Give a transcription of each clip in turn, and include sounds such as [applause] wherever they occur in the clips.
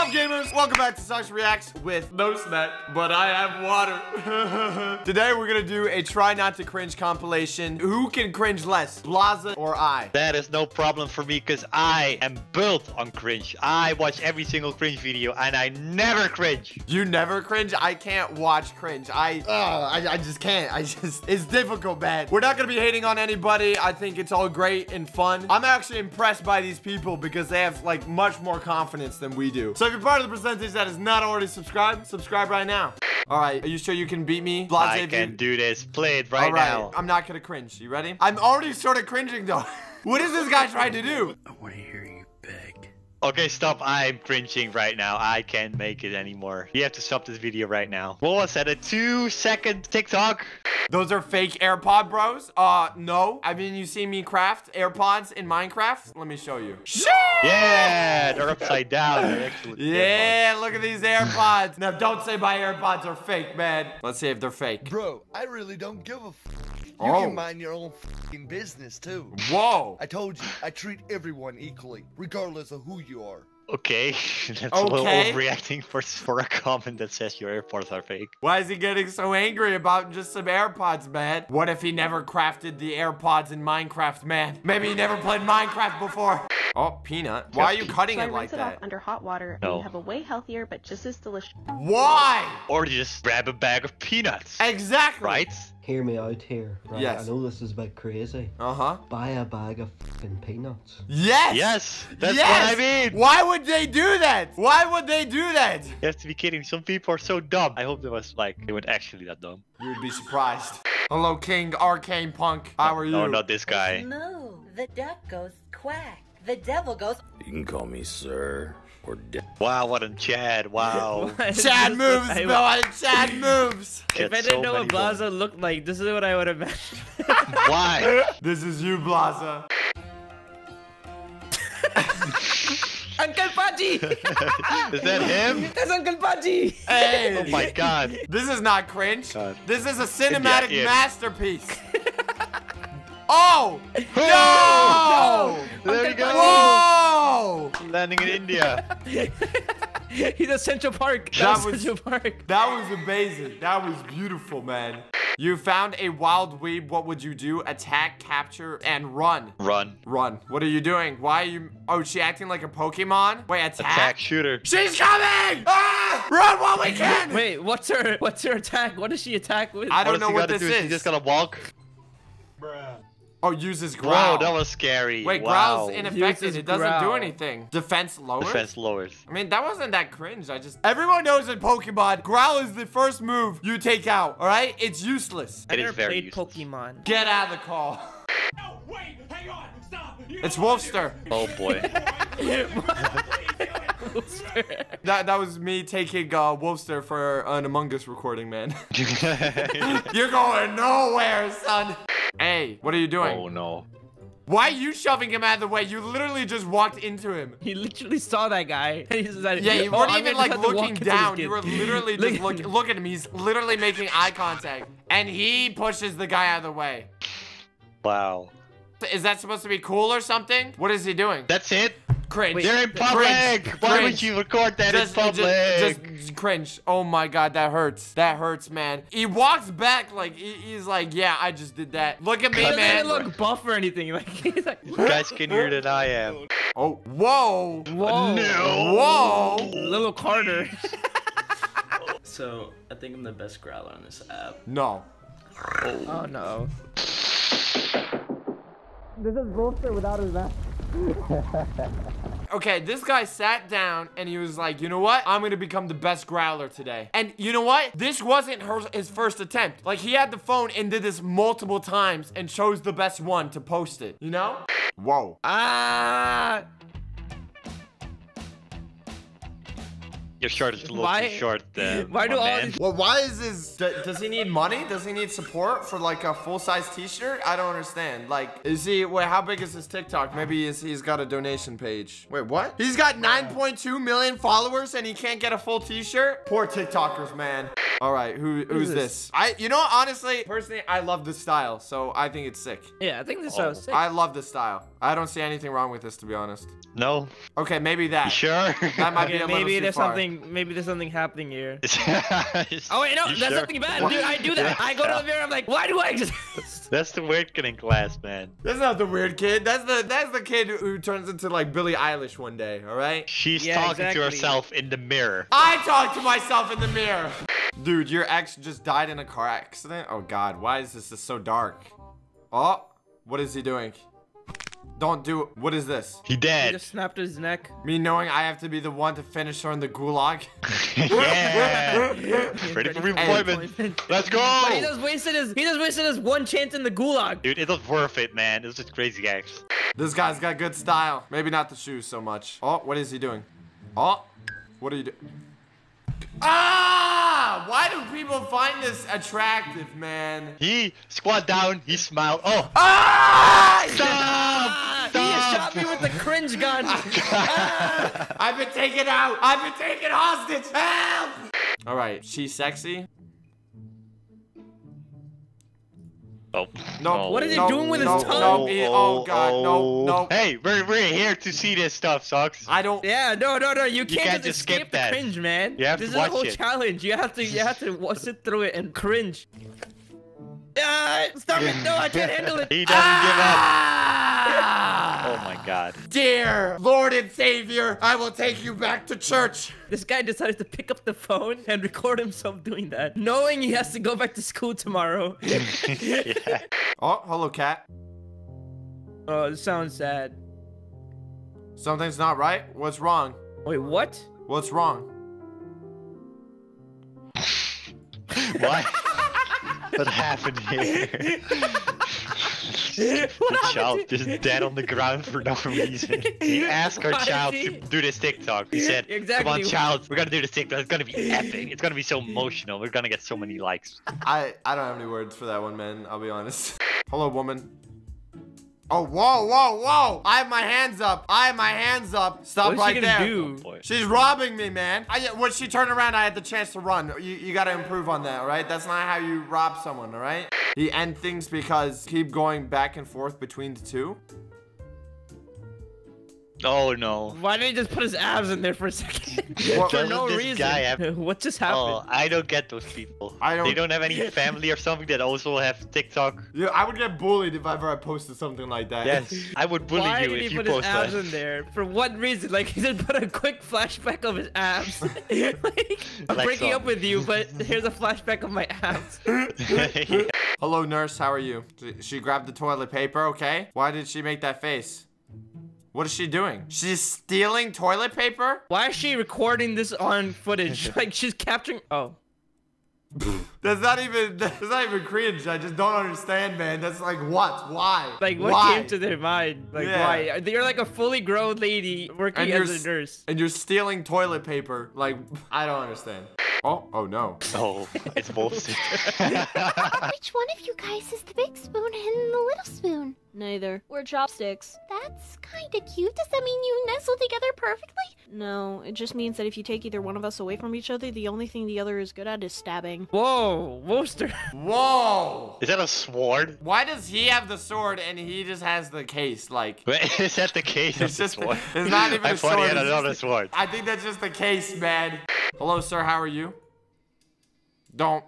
up, gamers? Welcome back to Socks Reacts with no snack, but I have water. [laughs] Today, we're gonna do a try not to cringe compilation. Who can cringe less, Blaza or I? That is no problem for me because I am built on cringe. I watch every single cringe video and I never cringe. You never cringe? I can't watch cringe. I, uh, I, I just can't. I just, it's difficult, man. We're not gonna be hating on anybody. I think it's all great and fun. I'm actually impressed by these people because they have like much more confidence than we do. So if you're part of the percentage that is not already subscribed, subscribe right now. All right, are you sure you can beat me? Blaza, I if you- can do this. Play it right, All right, now. I'm not gonna cringe. You ready? I'm already sort of cringing though. [laughs] what is this guy trying to do? I want to hear you beg. Okay, stop. I'm cringing right now. I can't make it anymore. You have to stop this video right now. What was that? A two second TikTok? Those are fake AirPod bros? Uh, no. I mean, you see me craft AirPods in Minecraft? Let me show you. Yeah, they're upside down. They're actually Yeah, look at these AirPods. Now, don't say my AirPods are fake, man. Let's see if they're fake. Bro, I really don't give a f. You Oh. can mind your own fing business too. Whoa. I told you, I treat everyone equally, regardless of who you are. Okay, [laughs] that's a little overreacting for for a comment that says your AirPods are fake. Why is he getting so angry about just some AirPods, man? What if he never crafted the AirPods in Minecraft, man? Maybe he never played Minecraft before. Oh, Peanut. Why are you cutting So it like it that? under hot water, No. and you have a way healthier but just as delicious. Why? Or you just grab a bag of peanuts, Exactly. right? Hear me out here. Right? Yes. I know this is a bit crazy. Uh-huh. Buy a bag of fucking peanuts. Yes. Yes, that's yes! what I mean. Why would they do that? Why would they do that? You have to be kidding. Some people are so dumb. I hope they was like they weren't actually that dumb. You would be surprised. Hello, King Arcane Punk. How are you? No, not this guy. Moo. The duck goes quack. The devil goes. You can call me sir or de- Wow, what a Chad. [laughs] Wow. [laughs] Chad moves, [laughs] I- Bill. Chad moves. If I didn't so know what many dumb- Blaza looked like, this is what I would have imagined. Why? This is you, Blaza. Uncle Paji! Is that him? That's Uncle Paji! Hey. Oh my god. This is not cringe. God. This is a cinematic yeah. masterpiece. oh! No! There you go. Whoa! Landing in India. [laughs] He's at Central Park. That That was- was Central Park. That was amazing. That was beautiful, man. You found a wild weeb. What would you do? Attack, capture, and run. Run. Run. What are you doing? Why are you... Oh, she acting like a Pokemon? Wait, attack? Attack shooter. She's coming! Ah! Run while we can! [laughs] Wait, what's her what's her attack? What does she attack with? I don't What know he what this do? is. He just gotta walk. Oh, uses Whoa, growl. that was scary. Wait, wow. growl's ineffective. Uses It doesn't do anything. Defense lowers? Defense lowers. I mean, that wasn't that cringe. I just... Everyone knows in Pokemon, growl is the first move you take out, all right? It's useless. I It is never very played useless. Pokemon. Get out of the call. No, wait, hang on, stop. You it's Wolfster. Oh boy. [laughs] That that was me taking uh, Wolfster for an Among Us recording, man. [laughs] [laughs] You're going nowhere, son. Hey, what are you doing? oh no. Why are you shoving him out of the way? You literally just walked into him. He literally saw that guy. And he's like, Yeah, you "Oh, weren't I'm even like have to walk looking [laughs] down. You were literally just Look- looking. Look at him. He's literally making eye contact, and he pushes the guy out of the way. Wow. Is that supposed to be cool or something? What is he doing? That's it? Cringe. You're in public. Cringe. Why would you record that just, in public? Just, just cringe. Oh my god, that hurts. That hurts, man. He walks back like he- he's like, yeah, I just did that. Look at me, He doesn't look buff or anything. [laughs] Like he's like, You guys skinnier than I am. Oh, whoa, whoa, No. whoa. little Carter. [laughs] So I think I'm the best growler on this app. No. oh no. This is Wolfster without his mask. [laughs] Okay, this guy sat down and he was like, you know what? I'm gonna become the best growler today. And you know what? This wasn't her, his first attempt. Like, he had the phone and did this multiple times and chose the best one to post it, you know? Whoa. Ah! Your shirt is a little Why- too short. [laughs] Uh, why do all these- Well, why is his... d- does he need money? Does he need support for, like, a full-size t-shirt? I don't understand. Like, is he... Wait, how big is his TikTok? Maybe he's, he's got a donation page. Wait, what? He's got 9.2 million followers and he can't get a full t-shirt? Poor TikTokers, man. All right, who, who's this? this? I, You know, honestly, personally, I love this style, so I think it's sick. Yeah, I think this Oh. sounds sick. I love this style. I don't see anything wrong with this, to be honest. No? Okay, maybe You that. sure? That might be a little maybe there's far. something. Maybe there's something happening here. [laughs] oh wait, no, that's something bad, dude. I do that. I go to the mirror. I'm like, why do I exist? That's the weird getting class, man. That's not the weird kid. That's the that's the kid who, who turns into like Billie Eilish one day. All right. She's Yeah, talking exactly. to herself in the mirror. I talk to myself in the mirror. Dude, your ex just died in a car accident. Oh God, why is this just so dark? Oh, what is he doing? Don't do. What is this? He dead. He just snapped his neck. Me knowing I have to be the one to finish her in the gulag. [laughs] yeah. Ready for reappointment. Let's go. But he just wasted his. He just wasted his one chance in the gulag. Dude, it was worth it, man. It was just crazy guys. This guy's got good style. Maybe not the shoes so much. Oh, what is he doing? Oh, what are you doing? Ah! Why do people find this attractive, man? He squat down. He smiled. Oh, Ah! stop! Ah, he shot me with the cringe gun. Ah. [laughs] I've been taken out. I've been taken hostage. Help! All right, she's sexy. Oh. No. Oh. What is he no, doing with his tongue? No, he- oh God, no, no. Hey, we're, we're here to see this stuff, Socks. I don't. Yeah, no, no, no. You can't, can't just just skip escape the that. cringe, man. You have this to is watch a whole it. challenge. You have to, you have to wa- sit through it and cringe. Ah, stop it! No, I can't handle it. [laughs] He doesn't give up. Ah! Oh my god. Dear Lord and Savior, I will take you back to church. This guy decided to pick up the phone and record himself doing that, knowing he has to go back to school tomorrow. [laughs] yeah. Oh, hello, cat. Oh, this sounds sad. Something's not right. What's wrong? Wait, what? What's wrong? What? [laughs] what happened here? the child just dead on the ground for no [laughs] reason. He asked our Why child he- to do this TikTok. He said, exactly. Come on, child, we're gonna do this TikTok. It's gonna be epic. It's gonna be so emotional. We're gonna get so many likes. I I don't have any words for that one, man. I'll be honest. [laughs] Hello, woman. Oh, whoa, whoa, whoa! I have my hands up. I have my hands up. Stop What is right she gonna there. do? Boy. She's robbing me, man. I, when she turned around, I had the chance to run. You, you gotta improve on that, all right? That's not how you rob someone, all right? You end things because keep going back and forth between the two. Oh no. Why did he just put his abs in there for a second? [laughs] What- for no reason. guy have- [laughs] what just oh, happened? Oh. I don't get those people. I don't- They don't have any [laughs] family or something that also have TikTok. Yeah, I would get bullied if ever I posted something like that. Yes, I would bully Why you posted. Why did if he put his abs that. in there? For what reason? Like he just put a quick flashback of his abs. like, I'm like breaking some. up with you, but here's a flashback of my abs. Hello, nurse. How are you? She grabbed the toilet paper, okay? Why did she make that face? What is she doing? She's stealing toilet paper? Why is she recording this on footage? [laughs] Like she's capturing. Oh, That's not even that's not even cringe. I just don't understand, man. That's like what? Why? like what Why? came to their mind? Like Yeah. why? You're like a fully grown lady working And as a nurse. And you're stealing toilet paper. Like I don't understand. Oh, oh no. oh, it's bullshit. [laughs] Which one of you guys is the big spoon and the little spoon? Neither. We're chopsticks. That's kinda cute. Does that mean you nestle together perfectly? No, it just means that if you take either one of us away from each other, the only thing the other is good at is stabbing. Whoa, Wooster. Whoa! Is that a sword? Why does he have the sword and he just has the case? Like Wait, [laughs] is that the case? It's of the just- sword? it's not even I a thought he sword, had it's another just sword. I think that's just the case, man. Hello, sir. How are you? Don't.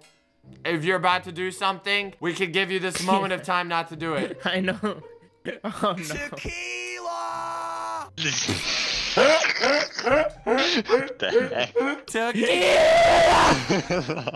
If you're about to do something, we could give you this moment of [laughs] time not to do it. [laughs] I know. [laughs] Oh no. what the heck?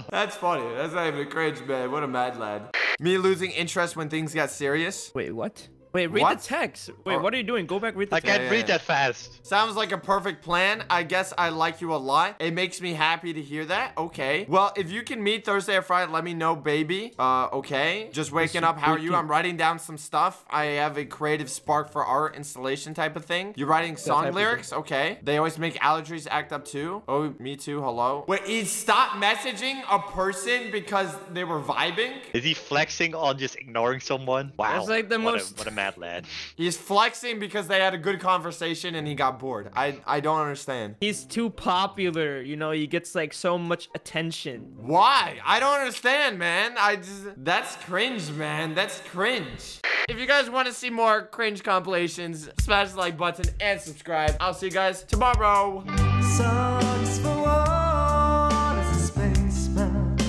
That's funny. That's not even a cringe, man. What a mad lad. Me losing interest when things got serious. Wait, what? Wait, read What? the text. Wait, Oh. what are you doing? Go back, read the I text. I can't yeah, read yeah. that fast. Sounds like a perfect plan. I guess I like you a lot. It makes me happy to hear that. Okay. Well, if you can meet Thursday or Friday, let me know, baby. Uh, okay. Just waking up. How are you? I'm writing down some stuff. I have a creative spark for art installation type of thing. You're writing song lyrics? Okay. They always make allergies act up too. Oh, me too. Hello. Wait, he stopped messaging a person because they were vibing? Is he flexing on just ignoring someone? Wow. That's like the what most- A, what a mad lad. He's flexing because they had a good conversation and he got bored. I I don't understand. He's too popular, you know, he gets like so much attention. Why? I don't understand, man. I just that's cringe, man. That's cringe. If you guys want to see more cringe compilations, smash the like button and subscribe. I'll see you guys tomorrow. So